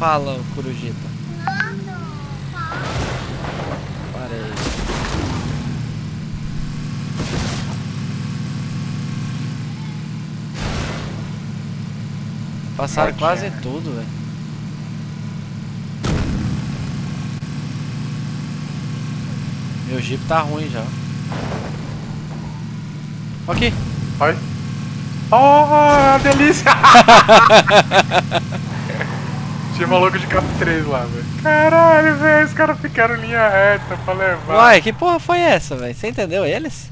Fala, Corujita. Parei. Passaram quase tudo, velho. Meu Jeep tá ruim já. Ok. Olha. Oh, delícia! Tinha maluco de carro 3 lá, velho. Caralho, velho, os caras ficaram linha reta pra levar. Uai, que porra foi essa, velho? Você entendeu eles?